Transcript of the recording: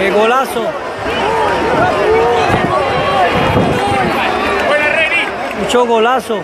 ¡Qué golazo! Mucho golazo.